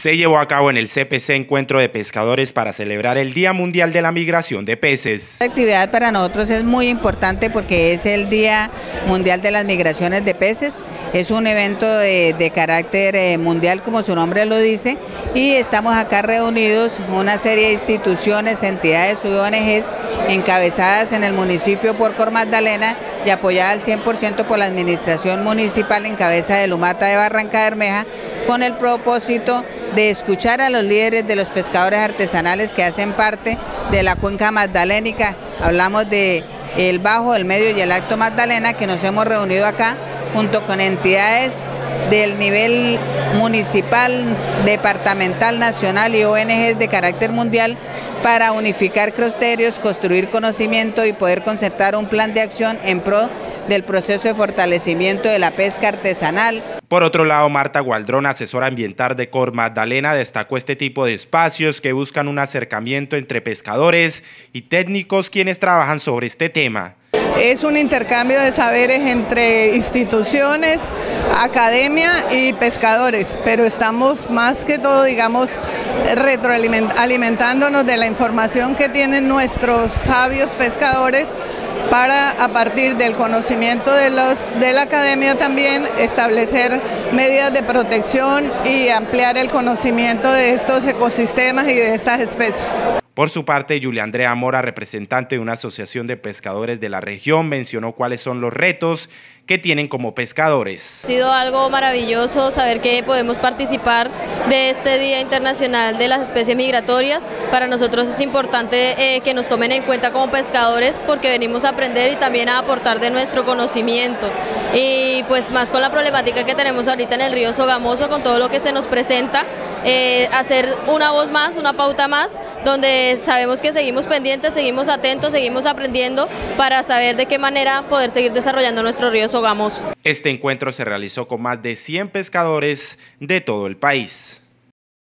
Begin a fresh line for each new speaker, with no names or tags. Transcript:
se llevó a cabo en el CPC Encuentro de Pescadores para celebrar el Día Mundial de la Migración de Peces.
Esta actividad para nosotros es muy importante porque es el Día Mundial de las Migraciones de Peces. Es un evento de, carácter eh, mundial, como su nombre lo dice, y estamos acá reunidos una serie de instituciones, entidades y ONGs encabezadas en el municipio por Cor Magdalena y apoyada al 100% por la administración municipal en cabeza de Lumata de Barranca Bermeja, con el propósito de escuchar a los líderes de los pescadores artesanales que hacen parte de la cuenca magdalénica. Hablamos de el Bajo, el Medio y el Alto Magdalena, que nos hemos reunido acá junto con entidades del nivel municipal, departamental, nacional y ONGs de carácter mundial para unificar criterios, construir conocimiento y poder concertar un plan de acción en pro del proceso de fortalecimiento de la pesca artesanal.
Por otro lado, Marta Gualdrón, asesora ambiental de Cor Magdalena, destacó este tipo de espacios que buscan un acercamiento entre pescadores y técnicos quienes trabajan sobre este tema.
Es un intercambio de saberes entre instituciones, academia y pescadores, pero estamos más que todo, digamos, retroalimentándonos de la información que tienen nuestros sabios pescadores para a partir del conocimiento de, los, de la academia también establecer medidas de protección y ampliar el conocimiento de estos ecosistemas y de estas especies.
Por su parte, Julia Andrea Mora, representante de una asociación de pescadores de la región, mencionó cuáles son los retos que tienen como pescadores.
Ha sido algo maravilloso saber que podemos participar de este Día Internacional de las Especies Migratorias. Para nosotros es importante eh, que nos tomen en cuenta como pescadores porque venimos a aprender y también a aportar de nuestro conocimiento. Y pues más con la problemática que tenemos ahorita en el río Sogamoso, con todo lo que se nos presenta, eh, hacer una voz más, una pauta más, donde sabemos que seguimos pendientes, seguimos atentos, seguimos aprendiendo para saber de qué manera poder seguir desarrollando nuestro río Sogamoso.
Este encuentro se realizó con más de 100 pescadores de todo el país.